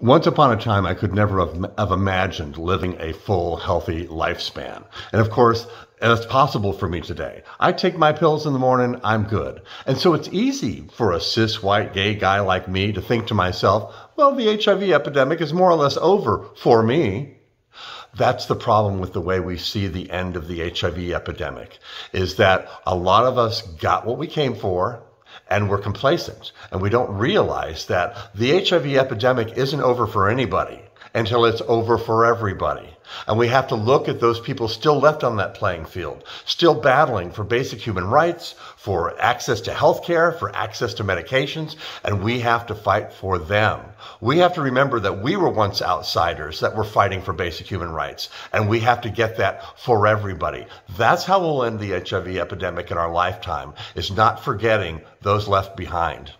Once upon a time, I could never have, have, imagined living a full, healthy lifespan. And of course, it's possible for me today. I take my pills in the morning, I'm good. And so it's easy for a cis white gay guy like me to think to myself, well, the HIV epidemic is more or less over for me. That's the problem with the way we see the end of the HIV epidemic, is that a lot of us got what we came for, and we're complacent and we don't realize that the HIV epidemic isn't over for anybody until it's over for everybody. And we have to look at those people still left on that playing field, still battling for basic human rights, for access to health care, for access to medications, and we have to fight for them. We have to remember that we were once outsiders that were fighting for basic human rights, and we have to get that for everybody. That's how we'll end the HIV epidemic in our lifetime, is not forgetting those left behind.